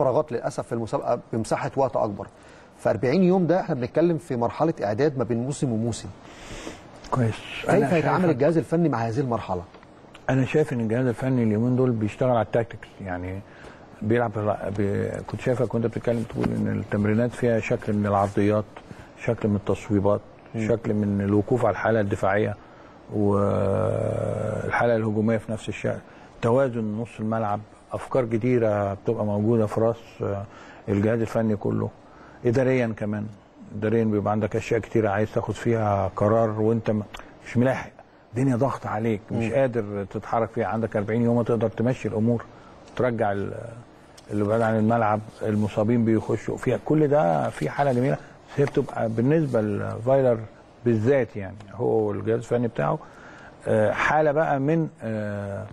فراغات للأسف في المسابقة بمساحة وقت أكبر. ف 40 يوم ده إحنا بنتكلم في مرحلة إعداد ما بين موسم وموسم. كويس. كيف يتعامل شايف- الجهاز الفني مع هذه المرحلة؟ أنا شايف إن الجهاز الفني اليومين دول بيشتغل على التاكتكس. يعني بيلعب ب... كنت شايفك وانت بتتكلم تقول إن التمرينات فيها شكل من العرضيات شكل من التصويبات شكل من الوقوف على الحالة الدفاعية والحالة الهجومية في نفس الشكل توازن نص الملعب أفكار جديده بتبقى موجودة في رأس آه، الجهاز الفني كله. اداريا كمان. اداريا بيبقى عندك أشياء كتيرة عايز تاخد فيها قرار وأنت م- مش ملاحق. الدنيا ضغط عليك مش قادر تتحرك فيها. عندك 40 يوم تقدر تمشي الأمور ترجع ال- اللي بعيد عن الملعب المصابين بيخشوا. فيها كل ده في حالة جميلة. بس هي بتبقى بالنسبة لفايلر بالذات يعني هو الجهاز الفني بتاعه. آه، حالة بقى من آه،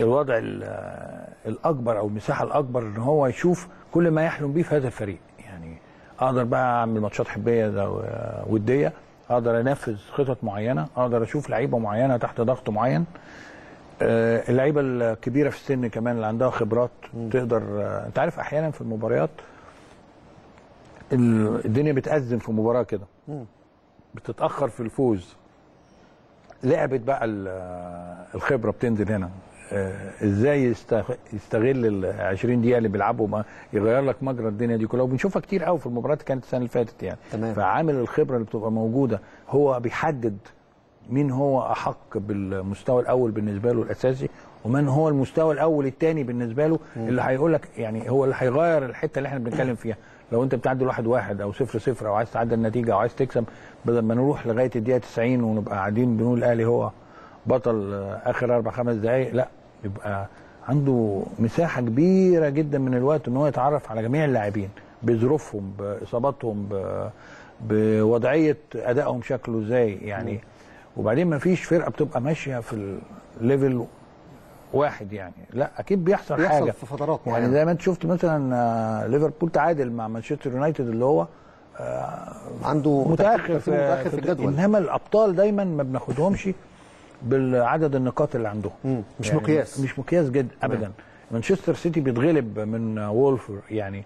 الوضع ال- الأكبر أو المساحة الأكبر إن هو يشوف كل ما يحلم بيه في هذا الفريق. يعني أقدر بقى أعمل ماتشات حبية ودية أقدر انفذ خطط معينة أقدر أشوف لعيبة معينة تحت ضغط معين. آه، اللعيبة الكبيرة في السن كمان اللي عندها خبرات تقدر أنت عارف أحيانا في المباريات ال- الدنيا بتأزم في مباراة كده. بتتأخر في الفوز. لعبت بقى ال- الخبرة بتنزل هنا. إزاي يستغ- يستغل ال 20 دقيقة اللي بيلعبوا ما يغير لك مجرى الدنيا دي كلها. وبنشوفها كتير قوي في المباريات اللي كانت السنة اللي فاتت يعني. تمام. فعامل الخبرة اللي بتبقى موجودة هو بيحدد مين هو أحق بالمستوى الأول بالنسبة له الأساسي ومن هو المستوى الأول الثاني بالنسبة له اللي هيقول لك يعني هو اللي هيغير الحتة اللي إحنا بنتكلم فيها. لو انت بتعدل واحد واحد أو صفر صفر أو عايز تعدل النتيجة أو عايز تكسب بدل ما نروح لغاية الدقيقة 90 ونبقى قاعدين بنقول الاهلي هو بطل آه، آخر أربع خمس دقائق لا. يبقى عنده مساحة كبيرة جدا من الوقت إن هو يتعرف على جميع اللاعبين بظروفهم بإصاباتهم بوضعية أدائهم شكله إزاي يعني. وبعدين ما فيش فرقة بتبقى ماشية في ال level واحد يعني. لا أكيد بيحصل, بيحصل حاجة. في فترات يعني معينة. زي ما أنت شفت مثلا آه، ليفربول تعادل مع مانشستر يونايتد اللي هو عنده متأخر في متأخر في الجدول. إنما الأبطال دايما ما بناخدهمش بالعدد النقاط اللي عندهم. مم. مش مقياس. مش مقياس جدا ابدا. مانشستر سيتي بيتغلب من وولفر يعني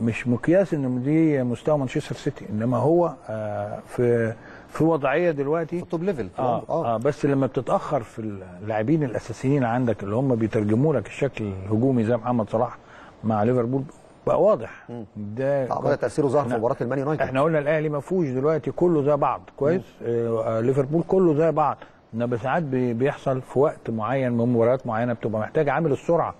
مش مقياس إن دي مستوى مانشستر سيتي إنما هو آه، في في وضعية دلوقتي. في ال top level آه آه. بس لما بتتأخر في اللاعبين الأساسيين عندك اللي هم بيترجموا لك الشكل الهجومي زي محمد صلاح مع ليفربول بقى واضح. ده آه، تأثيره ظهر في. مباراة المان يونايتد. إحنا قلنا الأهلي ما فيهوش دلوقتي كله زي بعض كويس؟ آه ليفربول كله زي بعض. انما ساعات بي- بيحصل في وقت معين من مباريات معينة بتبقى محتاج عامل السرعة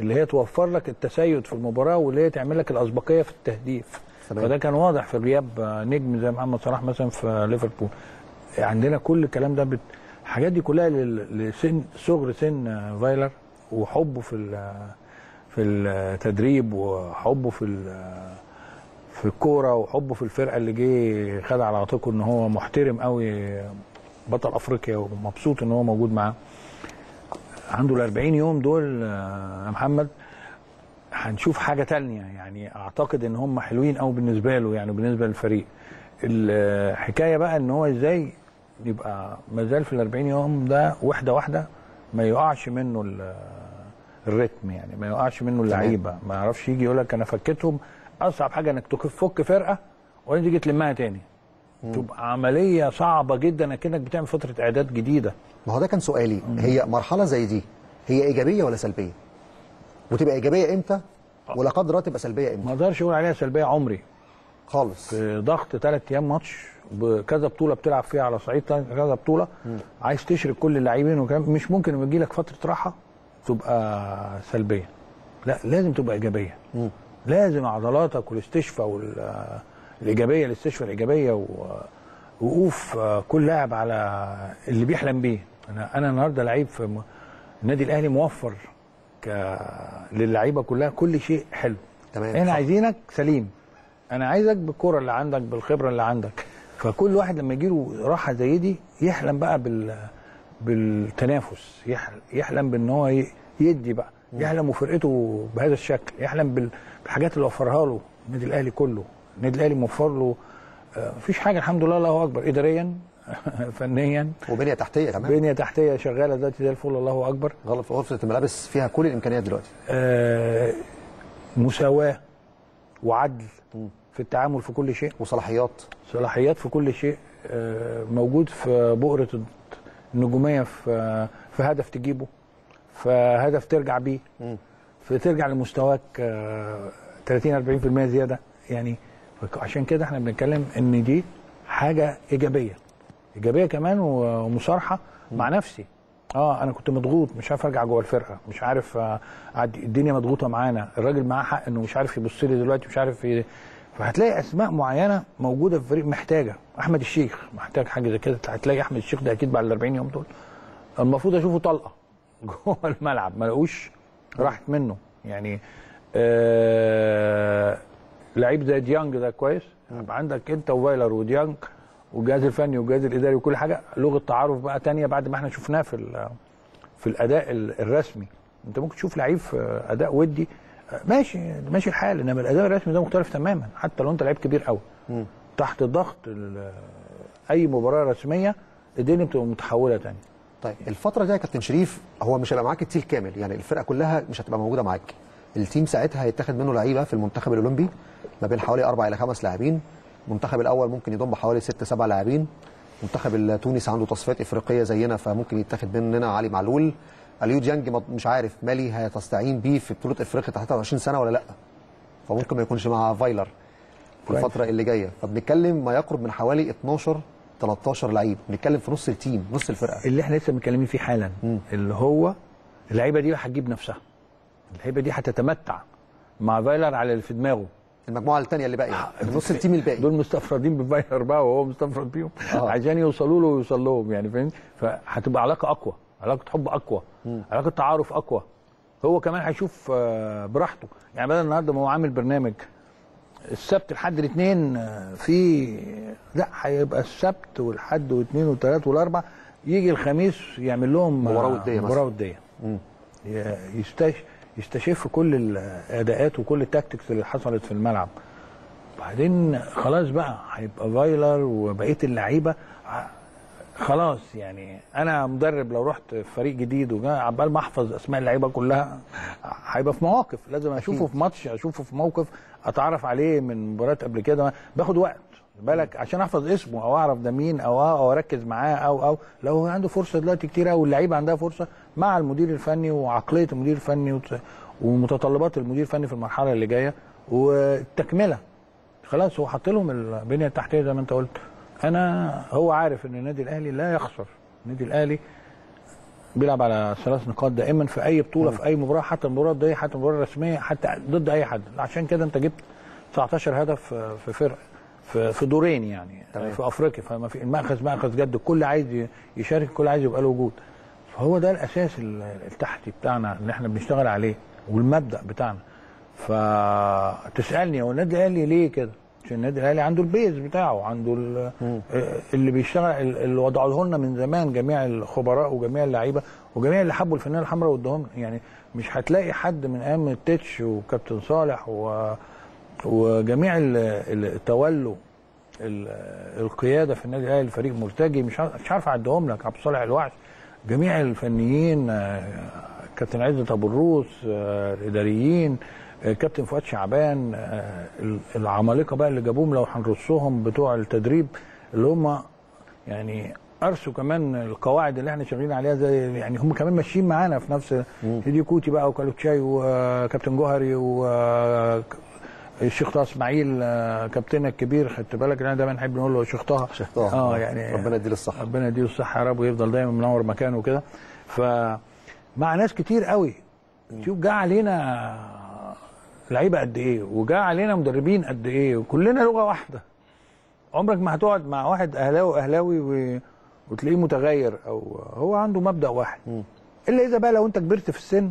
اللي هي توفر لك التسيد في المباراة واللي هي تعمل لك الأسبقية في التهديف تمام. فده كان واضح في غياب نجم زي محمد صلاح مثلا في ليفربول عندنا كل الكلام ده بت... الحاجات دي كلها لسن صغر سن فايلر وحبه في ال- في التدريب وحبه في ال- في الكورة وحبه في الفرقة اللي جه خد على عاتقه إن هو محترم قوي بطل أفريقيا ومبسوط إن هو موجود معاه. عنده ال 40 يوم دول آه، يا محمد. هنشوف حاجة تانية. يعني أعتقد إن هم حلوين قوي بالنسبة له يعني بالنسبة للفريق. الحكاية بقى إن هو إزاي يبقى ما زال في ال 40 يوم ده واحدة واحدة ما يقعش منه ال- الريتم يعني ما يقعش منه اللعيبة. ما يعرفش يجي يقول لك أنا فكيتهم. أصعب حاجة إنك تفك فرقة وبعدين تيجي تلمها تاني. تبقى عملية صعبة جدا أكنك بتعمل فترة إعداد جديدة. ما هو ده كان سؤالي. هي مرحلة زي دي هي إيجابية ولا سلبية؟ وتبقى إيجابية إمتى؟ ولا قدر الله تبقى سلبية إمتى؟ ما أقدرش أقول عليها سلبية عمري. خالص. في ضغط ثلاث أيام ماتش بكذا بطولة بتلعب فيها على صعيد كذا بطولة. عايز تشرك كل اللاعبين وكلام. مش ممكن لما يجي لك فترة راحة تبقى سلبية. لا لازم تبقى إيجابية. لازم عضلاتك والاستشفاء والايجابيه الاستشفاء الإيجابية و- وقوف آه، كل لاعب على اللي بيحلم بيه. أنا أنا النهارده لعيب في النادي الأهلي موفر ك... للعيبة كلها كل شيء حلو. تمام إحنا. عايزينك سليم. أنا عايزك بالكرة اللي عندك بالخبرة اللي عندك. فكل واحد لما يجيله راحة زي دي يحلم بقى بال بالتنافس. يحلم, بإن هو يدي بقى. يحلم وفرقته بهذا الشكل. يحلم بال- بالحاجات اللي وفرها له النادي الأهلي كله. النادي الاهلي موفر له آه، مفيش حاجة الحمد لله الله أكبر. اداريا فنيا. وبنية تحتية كمان. بنية تحتية شغالة دلوقتي زي الفل الله أكبر. غلط غرفة الملابس فيها كل الإمكانيات دلوقتي. آه، مساواة وعدل في التعامل في كل شيء. وصلاحيات. صلاحيات في كل شيء. آه، موجود في بؤرة النجومية في في هدف تجيبه في هدف ترجع بيه. في ترجع لمستواك آه، 30 40% زيادة. يعني عشان كده إحنا بنتكلم إن دي حاجة إيجابية. إيجابية كمان ومصارحة مع نفسي. آه أنا كنت مضغوط مش عارف أرجع جوه الفرقة مش عارف آه، الدنيا مضغوطة معانا الراجل معاه حق إنه مش عارف يبص لي دلوقتي مش عارف. فهتلاقي أسماء معينة موجودة في الفريق محتاجة. أحمد الشيخ محتاج حاجة زي كده هتلاقي أحمد الشيخ ده أكيد بعد ال 40 يوم دول. المفروض أشوفه طلقة جوه الملعب ما لقوش راحت منه. يعني آه لعيب زي ديانج ده كويس. يبقى عندك انت وفايلر وديانج والجهاز الفني والجهاز الإداري وكل حاجة لغة تعارف بقى تانية بعد ما إحنا شفناه في في الأداء ال- الرسمي. انت ممكن تشوف لعيب في أداء ودي ماشي ماشي الحال إنما الأداء الرسمي ده مختلف تماما حتى لو انت لعيب كبير قوي تحت ضغط أي مباراة رسمية الدنيا بتبقى متحولة تاني. طيب الفترة دي يا كابتن شريف هو مش هيبقى معاك التيل كامل يعني الفرقة كلها مش هتبقى موجودة معاك. التيم ساعتها هيتاخد منه لعيبة في المنتخب الأولمبي ما بين حوالي أربع إلى خمس لاعبين. المنتخب الأول ممكن يضم حوالي ست سبع لاعبين. المنتخب التونسي عنده تصفيات إفريقية زينا فممكن يتاخد مننا علي معلول. اليو ديانج مش عارف مالي هتستعين بيه في بطولة إفريقيا تحت 20 سنة ولا لأ. فممكن ما يكونش مع فايلر في كويس. الفترة اللي جاية. فبنتكلم ما يقرب من حوالي 12 13 لعيب. بنتكلم في نص ال team نص الفرقة. اللي إحنا لسه متكلمين فيه حالا اللي هو اللعيبة دي هتجيب نفسها. اللعيبه دي هتتمتع مع فايلر على اللي في دماغه. المجموعة الثانية اللي باقية. نص التيم الباقي. دول مستفردين بفايلر بقى وهو مستفرد بيهم آه. عشان يوصلوا له ويوصل لهم يعني فاهم؟ فهتبقى علاقة أقوى علاقة حب أقوى علاقة تعارف أقوى. هو كمان هيشوف آه، براحته. يعني بدل النهارده ما هو عامل برنامج السبت لحد الاثنين آه، في لا هيبقى السبت والحد والاثنين والثلاث والأربع يجي الخميس يعمل لهم آه، مباراة ودية مثلا. مباراة ودية. يستش يستشف كل الأداءات وكل ال tactics اللي حصلت في الملعب. بعدين خلاص بقى هيبقى فايلر وبقية اللعيبة. خلاص يعني أنا مدرب لو رحت في فريق جديد وجا عبال ما أحفظ أسماء اللعيبة كلها هيبقى في مواقف. لازم أشوفه في ماتش أشوفه في موقف أتعرف عليه من مباريات قبل كده. باخد وقت. بالك عشان احفظ اسمه أو اعرف ده مين أو أو اركز معاه أو أو لو عنده فرصة دلوقتي كتير قوي واللعيبة عندها فرصة مع المدير الفني وعقلية المدير الفني ومتطلبات المدير الفني في المرحلة اللي جاية والتكملة. خلاص هو حط لهم البنية التحتية زي ما انت قلت. أنا هو عارف ان النادي الاهلي لا يخسر. النادي الاهلي بيلعب على ثلاث نقاط دائما في أي بطولة في أي مباراة حتى المباراة دي حتى المباراة الرسمية حتى ضد أي حد. عشان كده انت جبت 19 هدف في فرق. في في دورين يعني تمام. في أفريقيا فما في المأخذ مأخذ جد الكل عايز يشارك الكل عايز يبقى له وجود فهو ده الأساس ال- التحتي بتاعنا اللي إحنا بنشتغل عليه والمبدأ بتاعنا فتسألني هو النادي الأهلي ليه كده؟ عشان النادي الأهلي عنده البيز بتاعه عنده ال- اللي بيشتغل اللي وضعوه لنا من زمان جميع الخبراء وجميع اللعيبة وجميع اللي حبوا الفنانه الحمراء وادوهم يعني مش هتلاقي حد من أيام التتش وكابتن صالح و وجميع تولوا ال- القيادة في النادي الأهلي الفريق مرتجي. مش عارف مش عارف أعدهم لك عبد الصالح الوعش جميع الفنيين آه، كابتن عزت ابو الروس آه، الإداريين آه، كابتن فؤاد شعبان ال- العمالقة بقى اللي جابوهم لو هنرصهم بتوع التدريب اللي هم يعني أرسوا كمان القواعد اللي إحنا شغالين عليها زي يعني هم كمان ماشيين معانا في نفس هيدي كوتي بقى وكالوتشاي وكابتن جوهري و الشيخ طه إسماعيل آه، كابتننا الكبير خدت بالك؟ ان إحنا دايما نحب نقول له شيخ طه. آه يعني ربنا يديله الصحة. ربنا يديله الصحة يا رب ويفضل دايما منور مكانه وكده. فمع ناس كتير قوي. شوف جه علينا لعيبة قد إيه وجاء علينا مدربين قد إيه وكلنا لغة واحدة. عمرك ما هتقعد مع واحد أهلاوي اهلاوي و... وتلاقيه متغير أو هو عنده مبدأ واحد. إلا إذا بقى لو أنت كبرت في السن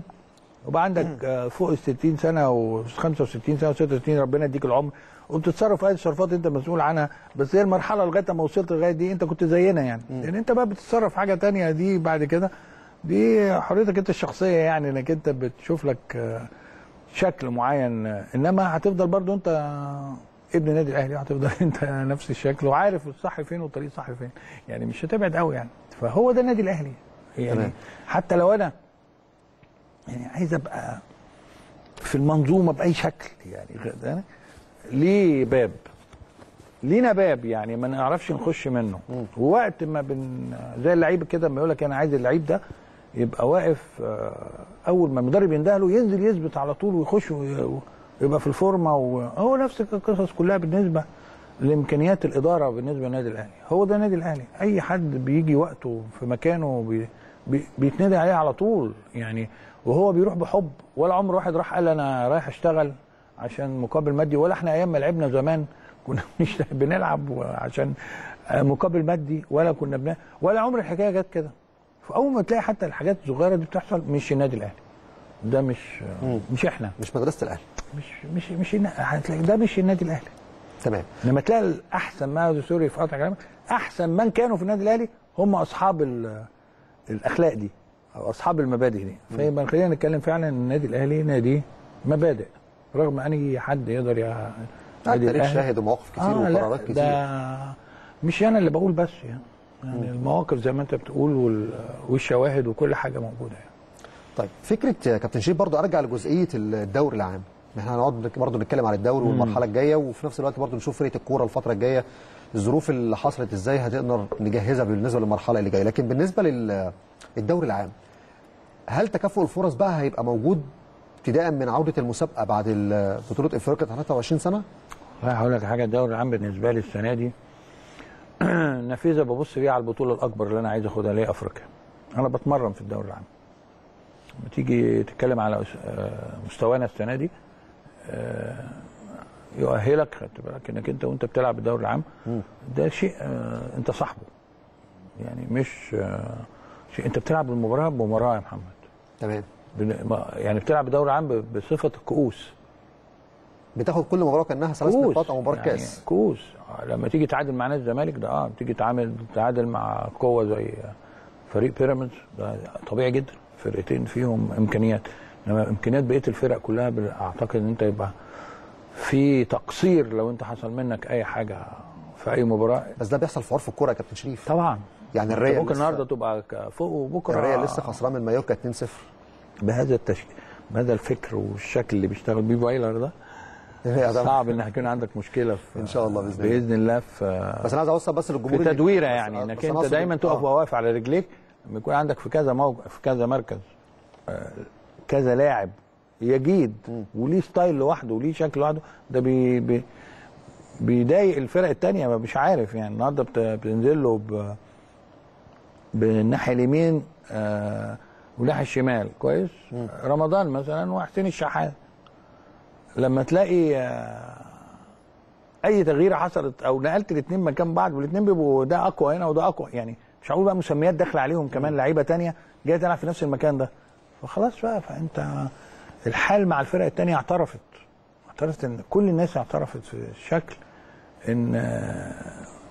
وبقى عندك آه، فوق ال 60 سنة و 65 سنة و 66 ربنا يديك العمر. وبتتصرف اي تصرفات انت مسؤول عنها بس هي المرحلة لغاية ما وصلت لغاية دي انت كنت زينا يعني. لأن انت بقى بتتصرف حاجة تانية دي بعد كده دي حريتك انت الشخصية يعني انك انت بتشوف لك آه، شكل معين. آه، انما هتفضل برضو انت ابن النادي الأهلي هتفضل انت نفس الشكل وعارف الصح فين والطريق الصح فين. يعني مش هتبعد قوي يعني. فهو ده النادي الأهلي. يعني. حتى لو أنا يعني عايز أبقى في المنظومة بأي شكل يعني ليه باب؟ لينا باب يعني ما نعرفش نخش منه. ووقت ما بن زي اللعيب كده لما يقول لك أنا عايز اللعيب ده يبقى واقف آه، أول ما المدرب ينده له ينزل يثبت على طول ويخش وي- ويبقى في الفورمة وهو نفس القصص كلها بالنسبة لإمكانيات الإدارة بالنسبة للنادي الأهلي. هو ده النادي الأهلي. أي حد بيجي وقته في مكانه بي بيتنادي عليه على طول. يعني وهو بيروح بحب ولا عمر واحد راح قال أنا رايح أشتغل عشان مقابل مادي ولا إحنا أيام ما لعبنا زمان كنا بنلعب عشان مقابل مادي ولا كنا بنا ولا عمر الحكاية جت كده. فأول ما تلاقي حتى الحاجات الصغيرة دي بتحصل مش النادي الأهلي. ده مش مش إحنا. مش مدرسة الأهلي. مش مش مش هتلاقي ده مش النادي الأهلي. تمام. لما تلاقي الأحسن ما سوري في قطع كلامك أحسن من كانوا في النادي الأهلي هم أصحاب ال- الأخلاق دي أو أصحاب المبادئ دي. فيبقى خلينا نتكلم فعلا إن النادي الأهلي نادي مبادئ رغم اي حد يقدر يا النادي تاريخ الأهلي- شاهد ومواقف كتير آه وقرارات كتير. ده مش أنا اللي بقول بس يعني. يعني المواقف زي ما أنت بتقول وال- والشواهد وكل حاجة موجودة يعني. طيب فكرة كابتن شريف برضو أرجع لجزئية الدوري العام. إحنا هنقعد برضو نتكلم عن الدوري والمرحلة الجاية وفي نفس الوقت برضو نشوف فرقة الكورة الفترة الجاية. الظروف اللي حصلت إزاي هتقدر نجهزها بالنسبة للمرحلة اللي جاية. لكن بالنسبة للدوري العام هل تكافؤ الفرص بقى هيبقى موجود ابتداء من عودة المسابقة بعد بطولة إفريقيا 23 سنة؟ لا هقول لك حاجة الدوري العام بالنسبة لي السنة دي نافذه ببص بيها على البطولة الأكبر اللي أنا عايز أخدها اللي هي إفريقيا. أنا بتمرن في الدوري العام. لما تيجي تتكلم على آه، مستوانا السنة دي آه، يؤهلك خدت بالك إنك أنت وأنت بتلعب الدوري العام. ده شيء آه، أنت صاحبه. يعني مش آه، شيء. أنت بتلعب المباراة بمباراة يا محمد. تمام. يعني بتلعب الدوري العام بصفة الكؤوس. بتاخد كل مباراة كأنها ثلاث نقاط أو مباراة يعني كأس. كؤوس. لما تيجي تعادل مع نادي الزمالك ده آه تيجي تعامل تعادل مع قوة زي فريق بيراميدز ده طبيعي جدا. فرقتين فيهم إمكانيات. إنما إمكانيات بقية الفرق كلها أعتقد إن أنت يبقى في تقصير لو انت حصل منك اي حاجة في اي مباراة. بس ده بيحصل في عرف الكورة يا كابتن شريف. طبعا. يعني الريال ممكن النهارده تبقى فوق وبكرة. الريال لسه خسران من مايوركا 2-0 بهذا التشكيل بهذا الفكر والشكل اللي بيشتغل بيه بايلر ده صعب إن هيكون عندك مشكلة في إن شاء الله بإذن الله. بإذن الله في بس أنا عايز أوصل بس في للجمهور إن- تدويرة يعني إنك أنت دايما تقف آه. واقف على رجليك لما يكون عندك في كذا موقع في كذا مركز آه، كذا لاعب يجيد وليه style لوحده وليه شكل لوحده. ده بي بي بيضايق الفرق التانية ما مش عارف يعني. النهارده بت- بتنزل له ب- بالناحية اليمين آه والناحية الشمال. كويس؟ رمضان مثلا وحسين الشحات. لما تلاقي آه أي تغييرة حصلت أو نقلت الاثنين مكان بعض والاثنين بيبقوا ده أقوى هنا وده أقوى يعني مش هقول بقى مسميات داخله عليهم كمان لعيبة تانية جاية تلعب في نفس المكان ده. فخلاص بقى فأنت الحال مع الفرق التانية اعترفت. اعترفت إن كل الناس اعترفت في الشكل إن آه،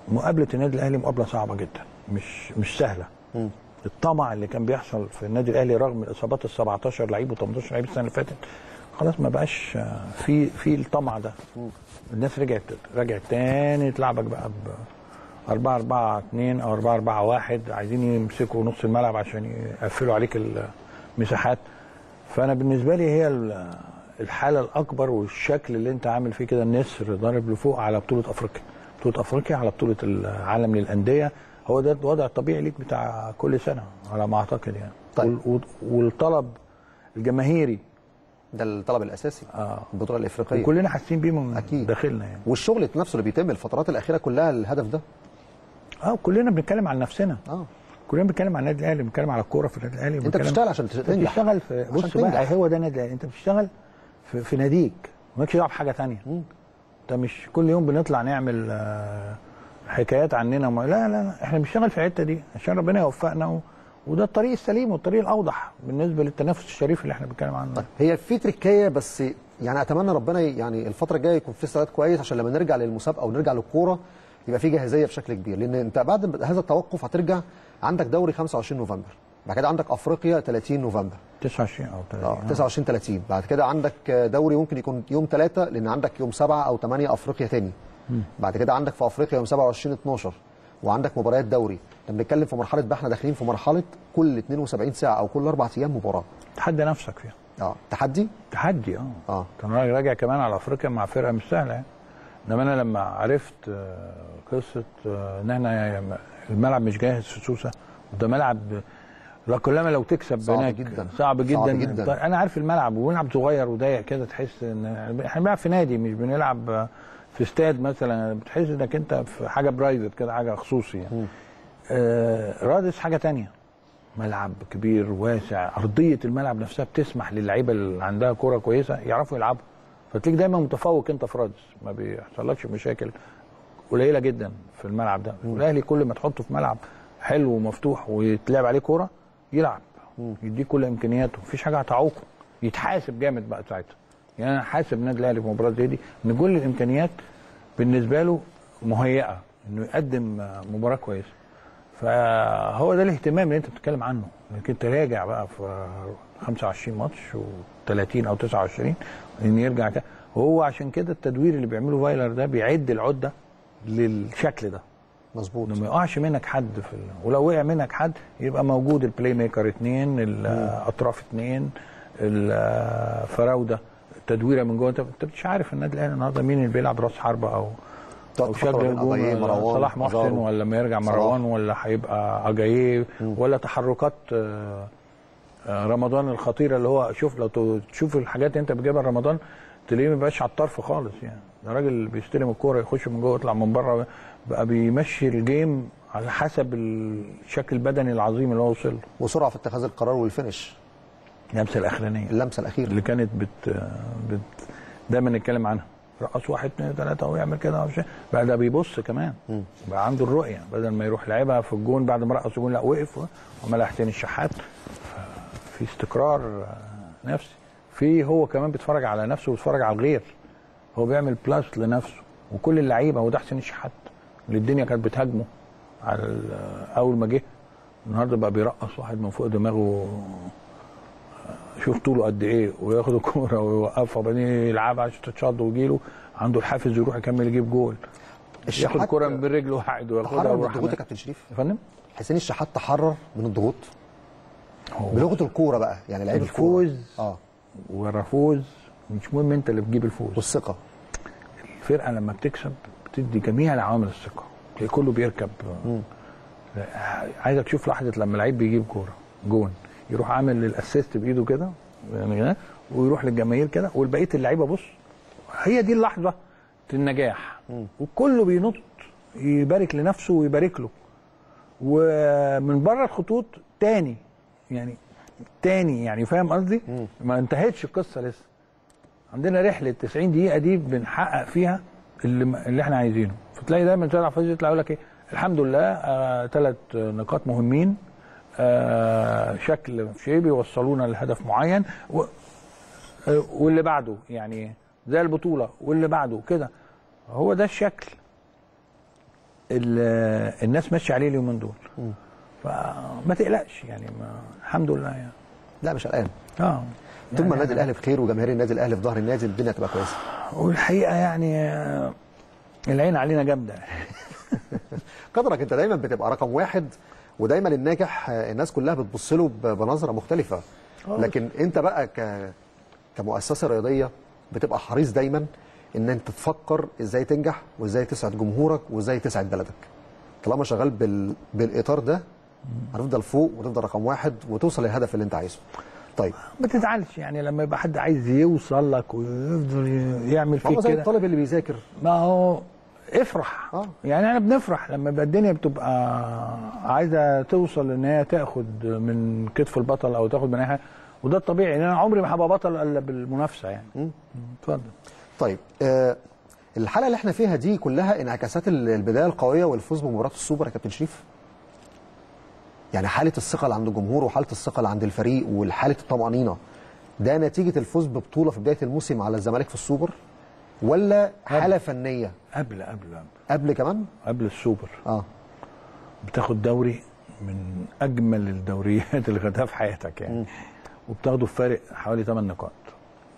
مقابلة النادي الأهلي مقابلة صعبة جدا مش مش سهلة. الطمع اللي كان بيحصل في النادي الأهلي رغم الإصابات ال 17 لعيب و18 لعيب السنة اللي فاتت خلاص ما بقاش آه، في في الطمع ده. الناس رجعت رجعت تاني تلعبك بقى ب 4 4 2 أو 4 4 1 عايزين يمسكوا نص الملعب عشان يقفلوا عليك المساحات. فأنا بالنسبة لي هي ال- الحالة الأكبر والشكل اللي أنت عامل فيه كده النسر ضارب لفوق على بطولة أفريقيا. بطولة أفريقيا على بطولة العالم للأندية. هو ده الوضع الطبيعي ليك بتاع كل سنة على ما أعتقد يعني. طيب. وال- والطلب الجماهيري. ده الطلب الأساسي. آه. البطولة الإفريقية. وكلنا حاسين بيه من أكيد. داخلنا يعني. والشغل نفسه اللي بيتم الفترات الأخيرة كلها الهدف ده. آه كلنا بنتكلم عن نفسنا. آه. كلنا بنتكلم عن النادي الأهلي بنتكلم على الكورة في النادي الأهلي أنت بتشتغل عشان تنجح. بتشتغل في بص بقى. هو ده النادي الأهلي. أنت بتشتغل في, في ناديك. مالكش دعوة بحاجة ثانية أنت مش كل يوم بنطلع نعمل آه، حكايات عننا وما لا لا إحنا بنشتغل في الحتة دي عشان ربنا يوفقنا و... وده الطريق السليم والطريق الأوضح بالنسبة للتنافس الشريف اللي إحنا بنتكلم عنه. طيب هي في تركايه بس يعني أتمنى ربنا يعني الفترة الجاية يكون في استعداد كويس عشان لما نرجع للمسابقة ونرجع للكورة يبقى في جاهزية بشكل كبير. لأن أنت بعد هذا التوقف هترجع عندك دوري 25 نوفمبر بعد كده عندك أفريقيا 30 نوفمبر. 29 أو 30 آه 29 30 بعد كده عندك دوري ممكن يكون يوم 3 لأن عندك يوم 7 أو 8 أفريقيا تاني. بعد كده عندك في أفريقيا يوم 27 12 وعندك مباريات دوري. لما بنتكلم في مرحلة بقى إحنا داخلين في مرحلة كل 72 ساعة أو كل أربع أيام مباراة. تحدى نفسك فيها. آه تحدي؟ تحدي آه. آه. كان راجع كمان على أفريقيا مع فرقة مش سهلة. يعني انما أنا لما عرفت آه، قصة آه، ان إحنا الملعب مش جاهز في سوسة وده ملعب لا كلما لو تكسب صعب هناك جداً. صعب جدا, صعب جداً. طيب أنا عارف الملعب وملعب صغير وضيق كده تحس ان إحنا بنلعب في نادي مش بنلعب في استاد مثلا. بتحس انك انت في حاجة برايفت كده حاجة خصوصي يعني. آه رادس حاجة تانية. ملعب كبير واسع أرضية الملعب نفسها بتسمح للعيبة اللي عندها كوره كويسة يعرفوا يلعبوا. فتلاقيك دايما متفوق أنت في رادس ما بيحصلكش مشاكل. قليلة جدا في الملعب ده. والاهلي كل ما تحطه في ملعب حلو ومفتوح ويتلعب عليه كورة يلعب. يديك كل إمكانياته. مفيش حاجة هتعوقه. يتحاسب جامد بقى ساعتها. يعني أنا حاسب النادي الأهلي في مباراة زي دي إن كل الإمكانيات بالنسبة له مهيئة إنه يقدم مباراة كويسة. فهو ده الاهتمام اللي أنت بتتكلم عنه. إنك أنت راجع بقى في 25 ماتش و30 أو 29 إن يرجع كده. وهو عشان كده التدوير اللي بيعمله فايلر ده بيعد العدة للشكل ده. مظبوط. ما يقعش منك حد في ال... ولو وقع منك حد يبقى موجود ال play maker اثنين الأطراف اثنين الفراودة تدويرة من جوه. أنت مش عارف النادي الأهلي النهارده مين اللي بيلعب راس حربة أو أو شكل ولا مروان، صلاح محسن. ولا لما يرجع. مروان ولا هيبقى أجاييه ولا تحركات آه، رمضان الخطيره اللي هو شوف لو تشوف الحاجات اللي انت بتجيبها رمضان تلاقيه ما بقاش على الطرف خالص يعني. ده راجل بيستلم الكورة يخش من جوه يطلع من بره بقى بيمشي ال game على حسب الشكل البدني العظيم اللي هو وصل وسرعة في اتخاذ القرار وال finish اللمسة الأخرانية. اللمسة الأخيرة. اللي كانت بت, بت دايما نتكلم عنها. رقص واحد اثنين ثلاثة ويعمل كده بقى ده بيبص كمان. بقى عنده الرؤية. بدل ما يروح لعبها في الجون بعد ما رقص الجون لا وقف وعملها حسين الشحات. في استقرار نفسي. في هو كمان بيتفرج على نفسه وبيتفرج على الغير. هو بيعمل بلاس لنفسه. وكل اللعيبة وده حسين الشحات اللي الدنيا كانت بتهاجمه على أول ما جه النهارده بقى بيرقص واحد من فوق دماغه شوف طوله قد إيه وياخد الكورة ويوقفها وبعدين يلعبها عشان تتشد ويجيله. عنده الحافز يروح يكمل يجيب جول. ياخد الكورة من رجله واحد وياخدها تحرر من ويروح الضغوط يا كابتن شريف؟ يا فندم؟ حسين الشحات تحرر من الضغوط؟ بلغة الكورة بقى يعني لعيب الفوز. آه. ورا فوز مش مهم انت اللي بتجيب الفوز. والثقة. الفرقة لما بتكسب بتدي جميع العوامل الثقة. كله بيركب. عايزك تشوف لحظة لما لعيب بيجيب كورة جون. يروح عامل الأسيست بإيده كده يعني ويروح للجماهير كده والبقية اللعيبة بص هي دي اللحظة النجاح. وكله بينط يبارك لنفسه ويبارك له. ومن بره الخطوط تاني. يعني تاني يعني فاهم قصدي؟ ما انتهتش القصة لسه. عندنا رحلة 90 دقيقة دي بنحقق فيها اللي اللي إحنا عايزينه. فتلاقي دايما تلعب فوز يطلع يقول لك إيه؟ الحمد لله ثلاث نقاط مهمين آه شكل شيء بيوصلونا لهدف معين و آه، واللي بعده يعني زي البطولة واللي بعده كده. هو ده الشكل اللي الناس ماشية عليه اليومين دول. فما تقلقش يعني ما الحمد لله يعني. لا مش قلقان. آه. طول ما يعني النادي الأهلي بخير وجماهير النادي الأهلي في ظهر النادي الدنيا تبقى كويسة. والحقيقة يعني آه، العين علينا جامدة. قدرك أنت دايما بتبقى رقم واحد ودايما الناجح آه، الناس كلها بتبص له بنظرة مختلفة. لكن أنت بقى ك كمؤسسة رياضية بتبقى حريص دايما إن أنت تفكر إزاي تنجح وإزاي تسعد جمهورك وإزاي تسعد بلدك. طالما شغال بال... بالإطار ده هتفضل فوق وتفضل رقم واحد وتوصل للهدف اللي انت عايزه. طيب. ما تزعلش يعني لما يبقى حد عايز يوصل لك ويفضل يعمل هو فيك زي كده. الطالب اللي بيذاكر. ما هو افرح. آه. يعني إحنا بنفرح لما يبقى الدنيا بتبقى عايزة توصل ان هي تاخد من كتف البطل أو تاخد من اي حاجة. وده الطبيعي لأن أنا عمري ما هبقى بطل إلا بالمنافسة يعني. اتفضل. طيب آه الحلقة اللي إحنا فيها دي كلها انعكاسات ال- البداية القوية والفوز بمباراة السوبر يا كابتن شريف؟ يعني حالة الثقة اللي عند الجمهور وحالة الثقة اللي عند الفريق وحاله الطمأنينة ده نتيجة الفوز ببطولة في بداية الموسم على الزمالك في السوبر؟ ولا حالة فنية؟ قبل قبل قبل. قبل كمان؟ قبل السوبر. آه. بتاخد دوري من أجمل الدوريات اللي خدتها في حياتك يعني. وبتاخده في فارق حوالي 8 نقاط.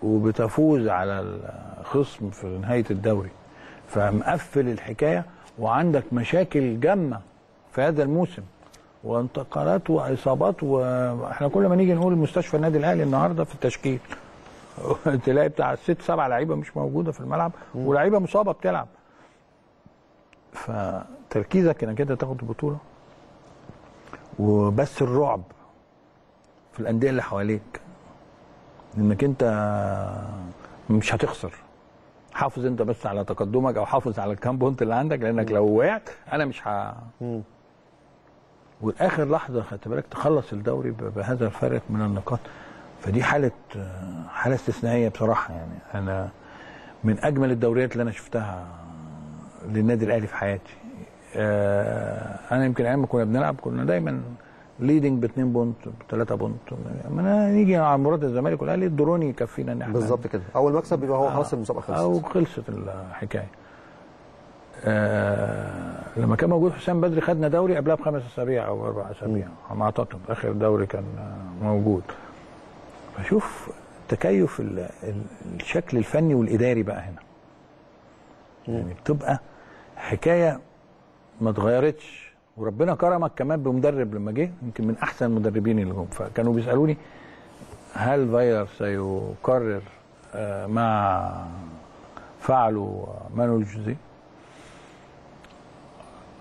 وبتفوز على الخصم في نهاية الدوري. فمقفل الحكاية وعندك مشاكل جامة في هذا الموسم. وانتقالات واصابات وإحنا كل ما نيجي نقول مستشفى النادي الأهلي النهارده في التشكيل. تلاقي بتاع ست سبع لعيبة مش موجودة في الملعب ولاعيبه مصابة بتلعب. فتركيزك إنك أنت تاخد البطولة وبس الرعب في الأندية اللي حواليك إنك أنت مش هتخسر. حافظ أنت بس على تقدمك أو حافظ على الكام بونت اللي عندك لأنك لو وقعت أنا مش ه والاخر لحظة خدت بالك تخلص الدوري بهذا الفرق من النقاط. فدي حالة حالة استثنائية بصراحة يعني. أنا من أجمل الدوريات اللي أنا شفتها للنادي الأهلي في حياتي. آه، أنا يمكن أيام ما كنا بنلعب كنا دايما leading ب 2 point ب 3 point. أما نيجي على مباراة الزمالك والأهلي الدرو اللي يكفينا إن إحنا بالظبط كده. أول مكسب بيبقى هو خلاص المسابقة خلصت. أو خلصت الحكاية. آه لما كان موجود حسام بدري خدنا دوري قبلها بخمس أسابيع أو أربع أسابيع. ما اعتقد آخر دوري كان موجود. فشوف تكيف ال- ال- الشكل الفني والإداري بقى هنا. يعني بتبقى حكاية ما اتغيرتش. وربنا كرمك كمان بمدرب لما جه يمكن من أحسن المدربين اللي جم. فكانوا بيسألوني هل فايلر سيكرر آه، ما فعله مانويل جوزيه؟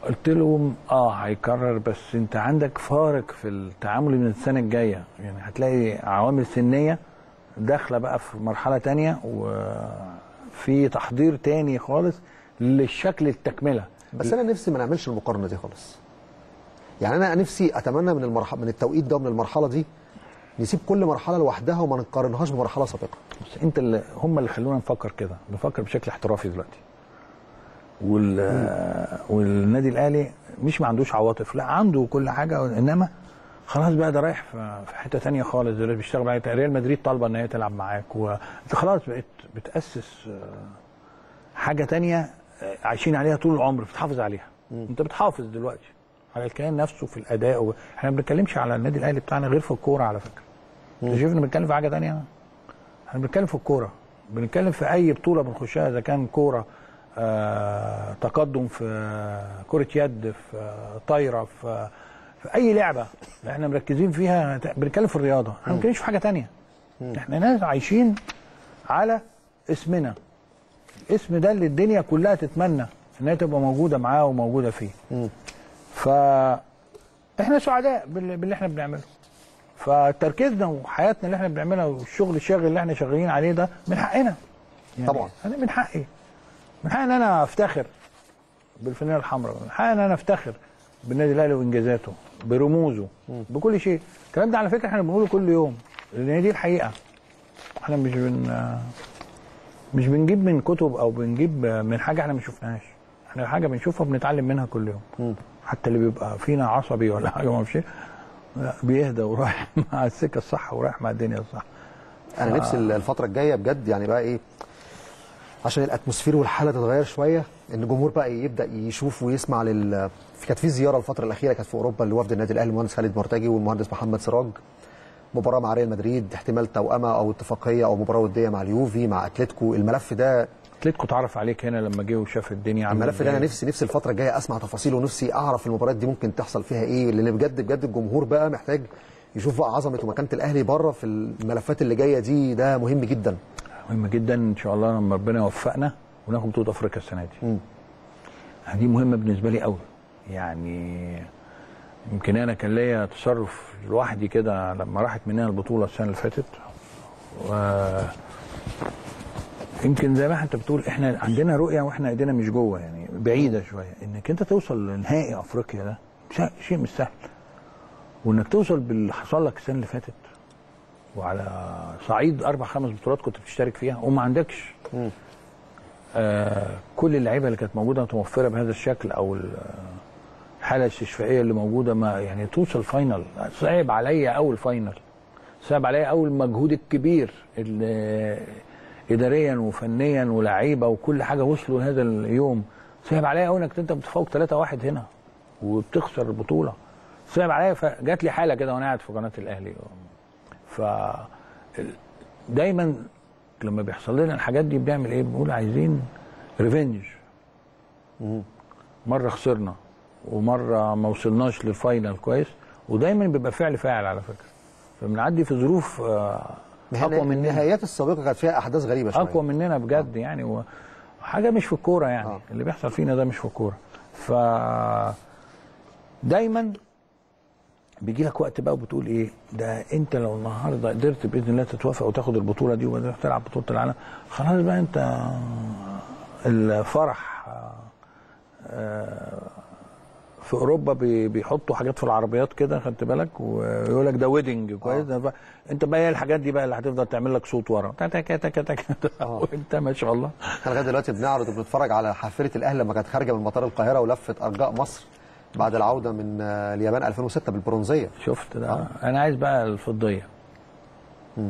قلت لهم آه هيكرر بس أنت عندك فارق في التعامل من السنة الجاية. يعني هتلاقي عوامل سنية داخلة بقى في مرحلة تانية وفي تحضير تاني خالص للشكل التكملة. بس أنا نفسي ما نعملش المقارنة دي خالص. يعني أنا نفسي أتمنى من المرحله من التوقيت ده ومن المرحلة دي نسيب كل مرحلة لوحدها وما نقارنهاش بمرحلة سابقة. بس أنت اللي هم اللي خلونا نفكر كده. نفكر بشكل احترافي دلوقتي. والنادي الأهلي مش ما عندوش عواطف. لا عنده كل حاجة إنما خلاص بقى ده رايح في حتة تانية خالص ده بيشتغل معاك. ريال مدريد طالبة إن هي تلعب معاك وانت خلاص بقيت بتأسس آه، حاجة تانية آه، عايشين عليها طول العمر بتحافظ عليها. أنت بتحافظ دلوقتي على الكيان نفسه في الأداء و... إحنا ما بنتكلمش على النادي الأهلي بتاعنا غير في الكورة على فكرة. أنت شايفنا بنتكلم في حاجة تانية؟ إحنا بنتكلم في الكورة. بنتكلم في أي بطولة بنخشها إذا كان كورة تقدم في آه، كرة يد في آه، طايرة في آه، في أي لعبة إحنا مركزين فيها. بنتكلم في الرياضة. إحنا ما بنتكلمش في حاجة تانية. إحنا ناس عايشين على اسمنا. الاسم ده اللي الدنيا كلها تتمنى إن هي تبقى موجودة معاه وموجودة فيه. ف إحنا سعداء بال- باللي إحنا بنعمله. فتركيزنا وحياتنا اللي إحنا بنعملها والشغل الشاغل اللي إحنا شغالين عليه ده من حقنا. يعني طبعا. أنا من حقي. من حقي ان أنا أفتخر بالفانيله الحمراء من حقي ان أنا أفتخر بالنادي الأهلي وإنجازاته برموزه بكل شيء. الكلام ده على فكرة إحنا بنقوله كل يوم لأن هي دي الحقيقة. إحنا مش بن مش بنجيب من كتب أو بنجيب من حاجة إحنا ما شفناهاش. إحنا حاجة بنشوفها بنتعلم منها كل يوم. حتى اللي بيبقى فينا عصبي ولا حاجة ما أعرفش إيه، لا، بيهدى ورايح مع السكة الصح ورايح مع الدنيا الصح. أنا نفسي الفترة الجاية بجد يعني بقى إيه عشان الاتموسفير والحالة تتغير شوية إن الجمهور بقى يبدأ يشوف ويسمع لل في كانت في زيارة الفترة الأخيرة كانت في أوروبا لوفد النادي الأهلي المهندس خالد مرتجي والمهندس محمد سراج. مباراة مع ريال مدريد احتمال توأمة أو اتفاقية أو مباراة ودية مع اليوفي مع أتلتيكو. الملف ده أتلتيكو اتعرف عليك هنا لما جه وشاف الدنيا عاملة الملف ده أنا. نفسي نفسي الفترة الجاية أسمع تفاصيله ونفسي أعرف المباريات دي ممكن تحصل فيها إيه لأن بجد بجد الجمهور بقى محتاج يشوف بقى عظمة ومكانه الأهلي بره في الملفات اللي جاية دي ده مهم جدا. مهم جدا إن شاء الله لما ربنا يوفقنا وناخد بطولة أفريقيا السنة دي. مم. دي مهمة بالنسبة لي قوي يعني يمكن أنا كان ليا تصرف لوحدي كده لما راحت مننا البطولة السنة اللي فاتت. و يمكن زي ما أنت بتقول إحنا عندنا رؤية وإحنا إيدينا مش جوه يعني بعيدة شوية. إنك أنت توصل لنهائي أفريقيا ده شيء مش سهل. وإنك توصل باللي حصل لك السنة اللي فاتت وعلى صعيد أربع خمس بطولات كنت بتشترك فيها وما عندكش. آه كل اللعيبة اللي كانت موجودة متوفره بهذا الشكل أو ال- الحاله الاستشفائيه اللي موجودة ما يعني توصل final صعب عليا أول final صعب عليا أول المجهود الكبير اللي اداريا وفنيا ولاعيبه وكل حاجة وصلوا لهذا اليوم. صعب عليا قوي إنك أنت بتفوق 3-1 هنا وبتخسر البطولة. صعب عليا فجات لي حالة كده وأنا قاعد في قناة الأهلي. ف دايما لما بيحصل لنا الحاجات دي بنعمل إيه؟ بنقول عايزين revenge مرة خسرنا ومرة ما وصلناش لل final كويس. ودايما بيبقى فعل فاعل على فكرة. فبنعدي في ظروف آه، أقوى مننا. النهايات السابقة كانت فيها أحداث غريبة شوية. أقوى مننا بجد يعني و... حاجة مش في الكورة يعني. آه. اللي بيحصل فينا ده مش في الكورة. ف دايما بيجي لك وقت بقى وبتقول إيه؟ ده أنت لو النهارده قدرت بإذن الله تتوافق وتاخد البطولة دي وتروح تلعب بطولة العالم خلاص بقى أنت الفرح آه، في أوروبا بي- بيحطوا حاجات في العربيات كده خدت بالك؟ ويقول لك ده ويدنج كويس؟ بقى- أنت بقى هي الحاجات دي بقى اللي هتفضل تعمل لك صوت ورا؟ تك تك تك آه. وأنت ما شاء الله. لغاية دلوقتي بنعرض وبنتفرج على حافله الأهلي لما كانت خارجة من مطار القاهرة ولفت أرجاء مصر. بعد العودة من آه، اليابان 2006 بالبرونزية. شفت ده. أنا عايز بقى الفضية. لو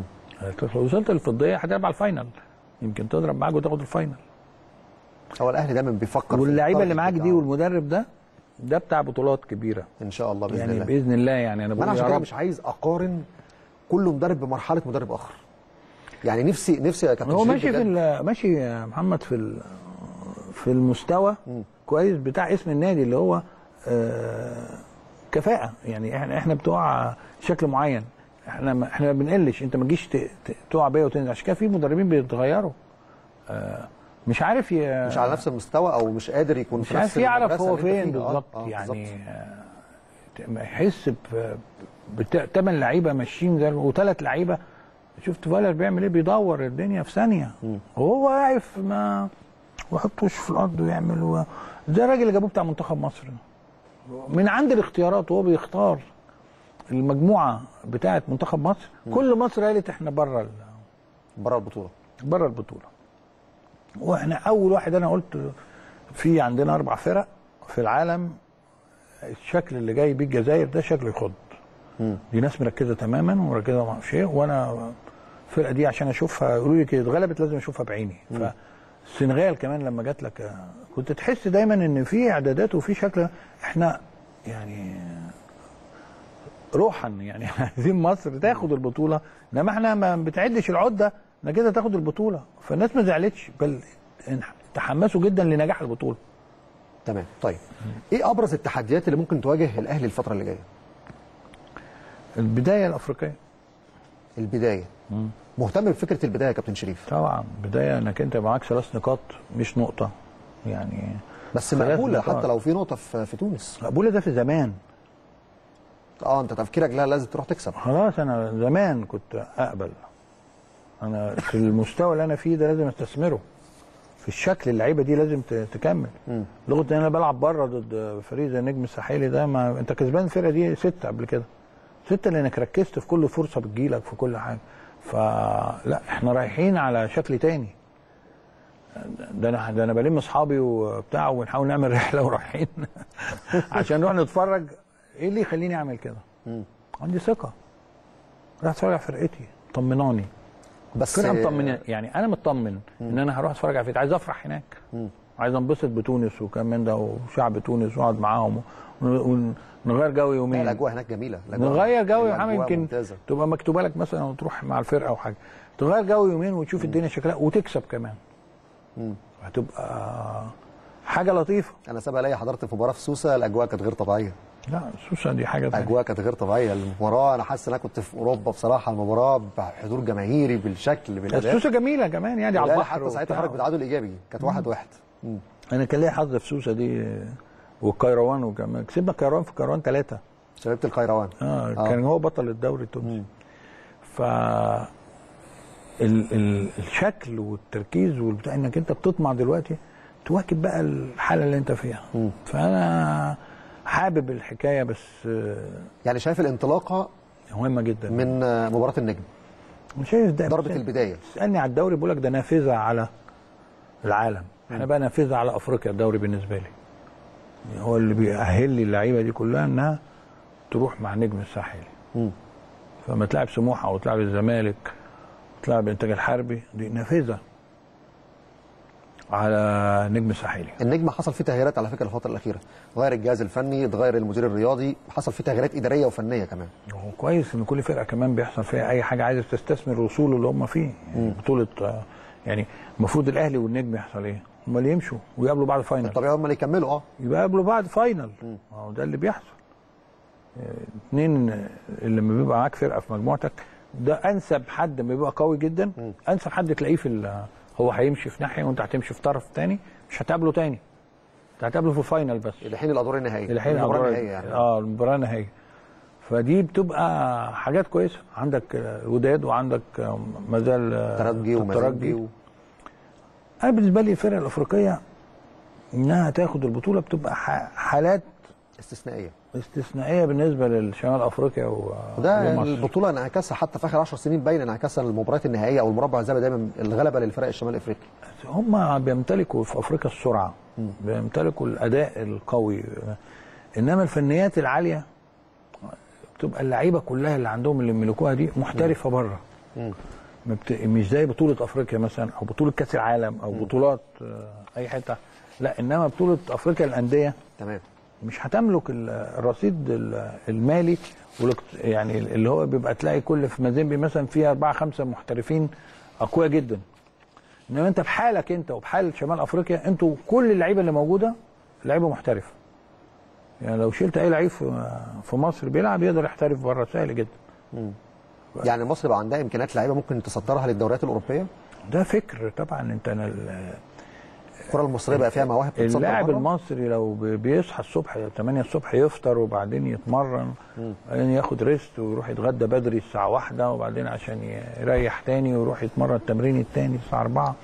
وصلت للفضية هتلعب على ال final. يمكن تضرب معاك وتاخد ال final. هو الأهلي دايما بيفكر واللعيبة اللي معاك دي. والمدرب ده ده بتاع بطولات كبيرة. إن شاء الله بإذن يعني الله. بإذن الله يعني أنا بقول أنا عشان كده مش عايز أقارن كل مدرب بمرحلة مدرب آخر. يعني نفسي نفسي يا كابتن هو ماشي في ماشي يا محمد في في المستوى كويس بتاع اسم النادي اللي هو آه، كفاءة. يعني إحنا إحنا بتوع شكل معين. إحنا ما إحنا ما بنقلش. أنت ما تجيش تقع بيا وتنزل. عشان كده في مدربين بيتغيروا. آه، مش عارف ي... مش على نفس المستوى أو مش قادر يكون مش في عارف يعرف هو فين. آه، بالظبط. آه، يعني آه، يحس بثمان لعيبة ماشيين زي وثلاث لعيبة. شفت فالر بيعمل إيه؟ بيدور الدنيا في ثانية. وهو واقف ما ويحط وشه في الأرض ويعمل و... زي الراجل اللي جابوه بتاع منتخب مصر. من عند الاختيارات وهو بيختار المجموعة بتاعة منتخب مصر كل مصر قالت إحنا بره ال... بره البطولة. بره البطولة. وإحنا أول واحد أنا قلت في عندنا أربع فرق في العالم الشكل اللي جاي بيه الجزائر ده شكل يخض. دي ناس مركزة تماما ومركزة مع شيء وأنا الفرقة دي عشان أشوفها يقولوا لي كده اتغلبت لازم أشوفها بعيني. فالسنغال كمان لما جات لك كنت تحس دايما إن في إعدادات وفي شكل. إحنا يعني روحا يعني عايزين مصر تاخد البطولة. إنما إحنا ما بتعدش العدة انك كده تاخد البطولة. فالناس ما زعلتش بل تحمسوا جدا لنجاح البطولة. تمام. طيب. إيه أبرز التحديات اللي ممكن تواجه الأهلي الفترة اللي جاية؟ البداية الأفريقية. البداية. مهتم بفكرة البداية يا كابتن شريف. طبعا. بداية إنك أنت معاك ثلاث نقاط مش نقطة. يعني بس مقبولة نقاط. حتى لو في نقطة في, في تونس. مقبولة ده في زمان. آه أنت تفكيرك لا لازم تروح تكسب. خلاص أنا زمان كنت أقبل. أنا في المستوى اللي أنا فيه ده لازم أستثمره. في الشكل اللعيبة دي لازم تكمل. لغة إن أنا بلعب بره ضد فريق زي النجم الساحلي ده ما أنت كسبان الفرقة دي ستة قبل كده. ستة لأنك ركزت في كل فرصة بتجيلك في كل حاجة. فلا إحنا رايحين على شكل تاني. ده أنا ده أنا بلم اصحابي وبتاع ونحاول نعمل رحلة ورايحين عشان نروح نتفرج. إيه اللي يخليني اعمل كده؟ عندي ثقة. راح اتفرج على فرقتي. طمناني. بس فرقه مطمنه يعني أنا مطمن إن أنا هروح أتفرج على فرقتي. عايز أفرح هناك. عايز انبسط بتونس وكم من ده وشعب تونس واقعد معاهم ون- ونغير جو يومين. الأجواء هناك جميلة. الأجواء- نغير جو يا محمد يمكن تبقى مكتوبة لك مثلا وتروح مع الفرقة أو حاجة. تغير جو يومين وتشوف الدنيا شكلها وتكسب كمان. هتبقى حاجة لطيفة. أنا سابقا ليا حضرت في مباراة في سوسة الأجواء كانت غير طبيعية. لا سوسة دي حاجة تانية. الأجواء كانت غير طبيعية. المباراة أنا حاسس ان أنا كنت في أوروبا بصراحة المباراة بحضور جماهيري بالشكل بالأداء. سوسه جميلة كمان يعني على البحر حتى ساعتها. خرج بتعادل ايجابي كانت واحد واحد. مم. أنا كان ليا حظ في سوسة دي والكيروان وكمان. كسبنا الكيروان في الكيروان ثلاثة شبيبه القيروان. آه آه. كان هو بطل الدوري التونسي. ف ال ال الشكل والتركيز والبتاع إنك أنت بتطمع دلوقتي تواكب بقى الحالة اللي أنت فيها. فأنا حابب الحكاية بس يعني شايف الانطلاقة مهمة جدا. من مباراة النجم. مش شايف ده ضربة البداية. تسالني على الدوري بقول لك ده نافذة على العالم. إحنا بقى نافذه على افريقيا الدوري بالنسبة لي. هو اللي بيأهل لي اللعيبة دي كلها انها تروح مع نجم الساحلي. فما تلعب سموحة أو تلعب الزمالك تلعب الانتاج الحربي دي نافذة على نجم الساحلي. النجم حصل فيه تغييرات على فكرة الفترة الأخيرة. غير الجهاز الفني اتغير المدير الرياضي حصل فيه تغييرات إدارية وفنية كمان. هو كويس إن كل فرقة كمان بيحصل فيها أي حاجة عايزة تستثمر الوصول اللي هم فيه. يعني بطولة يعني المفروض الأهلي والنجم يحصل إيه؟ امال يمشوا ويقابلوا بعض final الطبيعي هم اللي يكملوا آه. يبقى قابلوا بعض final ما هو ده اللي بيحصل. اتنين آه، اللي لما بيبقى معاك فرقة في مجموعتك ده أنسب حد لما بيبقى قوي جدا أنسب حد تلاقيه في هو هيمشي في ناحية وأنت هتمشي في طرف تاني مش هتقابله تاني. أنت هتقابله في الفاينل بس. إلى حين الأدوار النهائية. إلى حين المباراة أدوار- النهائية يعني. آه المباراة النهائية. فدي بتبقى حاجات كويسة. عندك الوداد وعندك ما زال آه، ترجي. ومازيمبي و... أنا بالنسبة لي الفرق الأفريقية إنها تاخد البطولة بتبقى حالات استثنائية. استثنائية بالنسبة للشمال أفريقيا و- وده ومصر. البطولة انعكاسها حتى في آخر 10 سنين باين انعكاسها المباريات النهائية أو المربع الذهبي دايما الغلبة للفرق الشمال الافريقي هم بيمتلكوا في أفريقيا السرعة بيمتلكوا الأداء القوي. إنما الفنيات العالية بتبقى اللعيبة كلها اللي عندهم اللي يملكوها دي محترفة بره. بت... مش زي بطولة أفريقيا مثلا أو بطولة كأس العالم أو بطولات آه، أي حتة. لا إنما بطولة أفريقيا الانديه تمام. مش هتملك ال- الرصيد ال- المالي يعني اللي هو بيبقى تلاقي كل في مازيمبي مثلا فيها أربعة خمسة محترفين أقوياء جدا. إنما أنت بحالك أنت وبحال شمال أفريقيا أنتوا كل اللعيبة اللي موجودة لعيبة محترفة. يعني لو شلت أي لعيب في في مصر بيلعب يقدر يحترف بره سهل جدا. يعني مصر بقى عندها إمكانيات لعيبة ممكن تصدرها للدوريات الأوروبية؟ ده فكر طبعا. أنت ال- الكرة المصرية بقى فيها مواهب اللاعب. المصري لو بي- بيصحى الصبح 8 الصبح يفطر وبعدين يتمرن بعدين ياخد ريست ويروح يتغدى بدري الساعة واحدة وبعدين عشان يريح تاني ويروح يتمرن التمرين التاني الساعة 4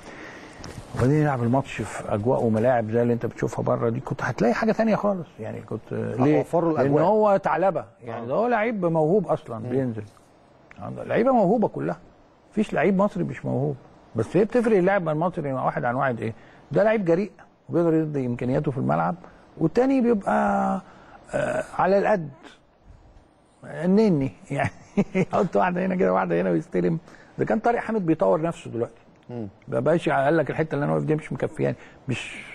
وبعدين يلعب الماتش في أجواء وملاعب زي اللي أنت بتشوفها بره دي. كنت هتلاقي حاجة تانية خالص. يعني كنت ليه؟ لأن. هو ثعلبة يعني ده هو لعيب موهوب أصلا بينزل. لعيبة موهوبة كلها. مفيش لعيب مصري مش موهوب. بس هي بتفرق اللاعب المصري مع واحد عن واحد إيه؟ ده لعيب جريء وبيقدر يدي إمكانياته في الملعب والتاني بيبقى آه على القد. النني يعني يحط واحدة هنا كده واحدة هنا ويستلم. ده كان طارق حامد بيطور نفسه دلوقتي. ما بقاش قال لك الحتة اللي أنا واقف دي مش مكفياني. مش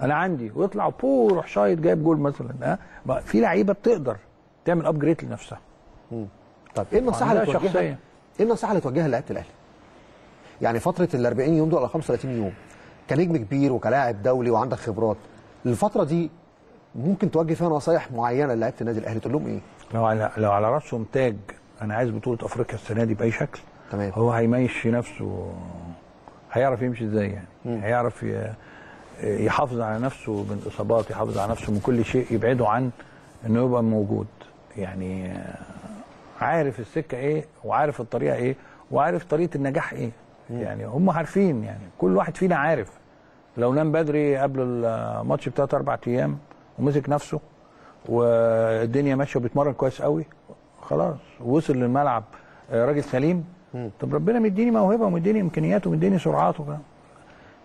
أنا عندي. ويطلع بو يروح شايط جايب جول مثلا ها بقى في لعيبة بتقدر تعمل ابجريد لنفسها. طب إيه النصيحة اللي توجهها. إيه النصيحة اللي توجهها لعيبه الأهلي؟ يعني فترة ال 40 يوم دول أو 35 يوم كنجم كبير وكلاعب دولي وعندك خبرات الفترة دي ممكن توجه فيها نصايح معينة لعيبة النادي الأهلي؟ تقول لهم إيه؟ لو على لو على راسهم تاج أنا عايز بطولة أفريقيا السنة دي بأي شكل تمام. هو هيمشي نفسه هيعرف يمشي إزاي يعني؟ هيعرف ي- يحافظ على نفسه من الاصابات يحافظ على نفسه من كل شيء يبعده عن إنه يبقى موجود. يعني عارف السكة إيه وعارف الطريقة إيه وعارف طريقة النجاح إيه. يعني هم عارفين يعني كل واحد فينا عارف. لو نام بدري قبل الماتش بثلاث أربع أيام ومسك نفسه والدنيا ماشية وبيتمرن كويس قوي خلاص وصل للملعب آه، راجل سليم. طب ربنا مديني موهبة ومديني إمكانيات ومديني سرعات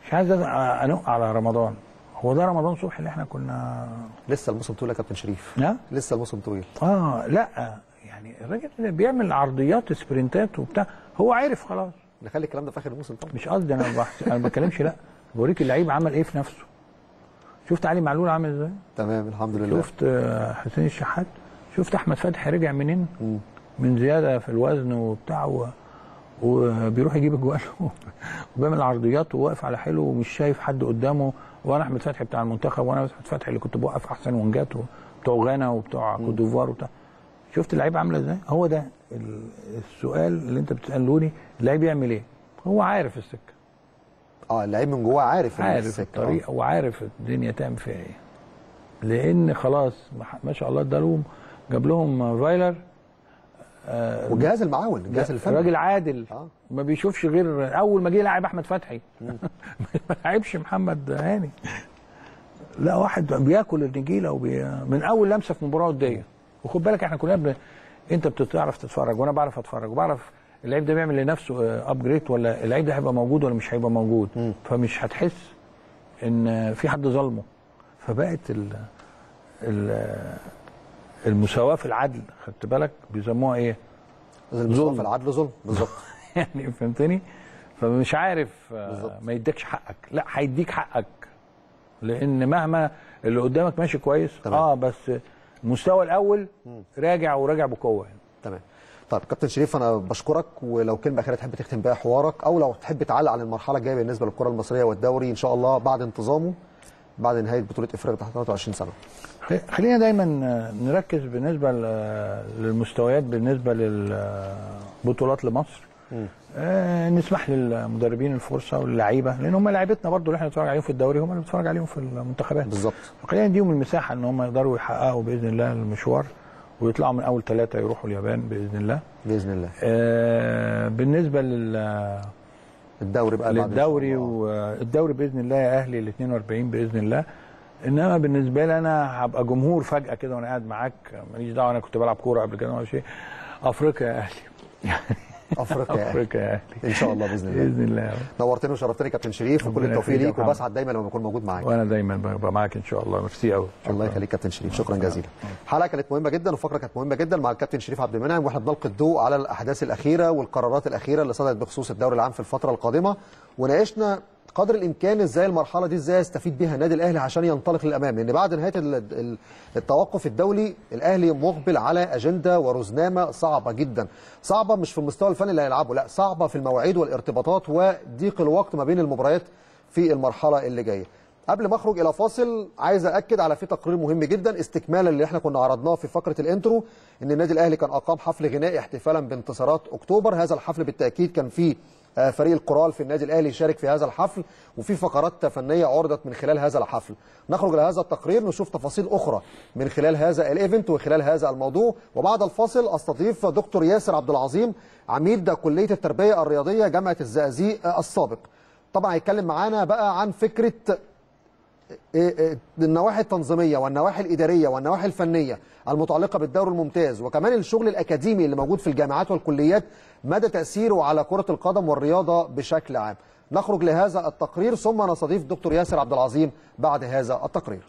مش عايز أز- أنق على رمضان. هو ده رمضان صبحي اللي إحنا كنا لسه الموسم طويل يا كابتن شريف. ها؟ لسه الموسم طويل. آه لا. يعني الراجل اللي بيعمل عرضيات سبرنتات وبتاع هو عارف خلاص. نخلي الكلام ده في آخر الموسم طبعا. مش قصدي أنا بحس... أنا ما بتكلمش لا. بوريك اللعيب عمل إيه في نفسه. شفت علي معلول عامل إزاي؟ تمام الحمد لله. شفت آه، حسين الشحات؟ شفت أحمد فتحي رجع منين؟ من زيادة في الوزن وبتاع و... وبيروح يجيب اجوال وبيعمل عرضيات وواقف على حلو ومش شايف حد قدامه. وأنا أحمد فتحي بتاع المنتخب وأنا أحمد فتحي اللي كنت بوقف أحسن ونجات بتوع غانا وبتوع كوت ديفوار وبتاع. شفت اللعيبه عامله إزاي؟ هو ده ال- السؤال اللي انت بتسألوني اللعيب يعمل إيه. هو عارف السكة. آه اللعيب من جواه عارف عارف السكة. الطريقة وعارف الدنيا تعمل فيها إيه. لأن خلاص ما- شاء الله ادالهم جاب لهم فايلر آه. والجهاز المعاون الجهاز الفني. راجل عادل آه. ما بيشوفش غير أول ما جه لعب أحمد فتحي. ما لعبش محمد هاني. لا واحد بياكل النجيلة وبي... من أول لمسة في مباراة ودية. وخد بالك إحنا كلنا بن... انت بتعرف تتفرج وأنا بعرف اتفرج وبعرف اللعيب ده بيعمل لنفسه upgrade ولا اللعيب ده هيبقى موجود ولا مش هيبقى موجود. فمش هتحس ان في حد ظلمه فبقت ال... ال... المساواة في العدل خدت بالك؟ بيسموها إيه؟ ظلم في العدل ظلم. بالظبط. يعني فهمتني؟ فمش عارف آه، بالظبط. ما يديكش حقك. لا هيديك حقك. لأن مهما اللي قدامك ماشي كويس تمام. آه بس المستوى الأول راجع وراجع بقوة. يعني. تمام. طيب كابتن شريف أنا بشكرك ولو كلمه اخيره تحب تختم بيها حوارك أو لو تحب تعلق عن المرحلة الجاية بالنسبة للكرة المصرية والدوري إن شاء الله بعد انتظامه بعد نهاية بطولة إفريقيا تحت 23 سنة. خلينا دايما نركز بالنسبة للمستويات بالنسبة للبطولات لمصر. آه، نسمح للمدربين الفرصة واللعيبة لأن هم لعيبتنا برضو اللي إحنا بنتفرج عليهم في الدوري هم اللي بنتفرج عليهم في المنتخبات. بالظبط. خلينا نديهم المساحة إن هم يقدروا يحققوا بإذن الله المشوار ويطلعوا من أول ثلاثة يروحوا اليابان بإذن الله. بإذن الله. آه، بالنسبة لل الدوري بقى للدوري الله. والدوري بإذن الله يا أهلي ال 42 بإذن الله. إنما بالنسبة لي أنا هبقى جمهور فجأة كده وأنا قاعد معاك ماليش دعوة أنا كنت بلعب كورة قبل كده ولا شيء. أفريقيا يا أهلي. أفريقيا يا أهلي. أفريقيا يا أهلي إن شاء الله بإذن الله. بإذن الله. نورتني وشرفتني كابتن شريف وكل التوفيق ليك. وبسعد دايما لما بكون موجود معاك. وأنا دايما ببقى معاك إن شاء الله. ميرسي قوي الله يخليك كابتن شريف. شكرا جزيلا. حلقة كانت مهمة جدا وفقرة كانت مهمة جدا مع الكابتن شريف عبد المنعم وإحنا بنلقي الضوء على الأحداث الأخيرة والقرارات الأخيرة اللي صدرت بخصوص الدوري العام في الفترة القادمة. وناقشنا قدر الإمكان إزاي المرحلة دي إزاي يستفيد بيها النادي الأهلي عشان ينطلق للأمام؟ لأن بعد نهاية ال- ال- التوقف الدولي الأهلي مقبل على أجندة ورزنامه صعبة جدا. صعبة مش في المستوى الفني اللي هيلعبه لا صعبة في المواعيد والارتباطات وضيق الوقت ما بين المباريات في المرحلة اللي جاية. قبل ما أخرج إلى فاصل عايز اكد على في تقرير مهم جدا استكمالا اللي إحنا كنا عرضناه في فقرة الإنترو إن النادي الأهلي كان أقام حفل غنائي احتفالا بانتصارات أكتوبر. هذا الحفل بالتأكيد كان فيه فريق القرال في النادي الأهلي يشارك في هذا الحفل وفي فقرات فنيه عرضت من خلال هذا الحفل. نخرج لهذا التقرير نشوف تفاصيل أخرى من خلال هذا الايفنت وخلال هذا الموضوع. وبعد الفاصل أستضيف دكتور ياسر عبد العظيم عميد كلية التربية الرياضية جامعة الزقازيق آه، السابق. طبعا هيتكلم معانا بقى عن فكرة النواحي التنظيمية والنواحي الإدارية والنواحي الفنية المتعلقة بالدوري الممتاز وكمان الشغل الأكاديمي اللي موجود في الجامعات والكليات مدى تأثيره على كرة القدم والرياضة بشكل عام. نخرج لهذا التقرير ثم نستضيف دكتور ياسر عبد العظيم بعد هذا التقرير.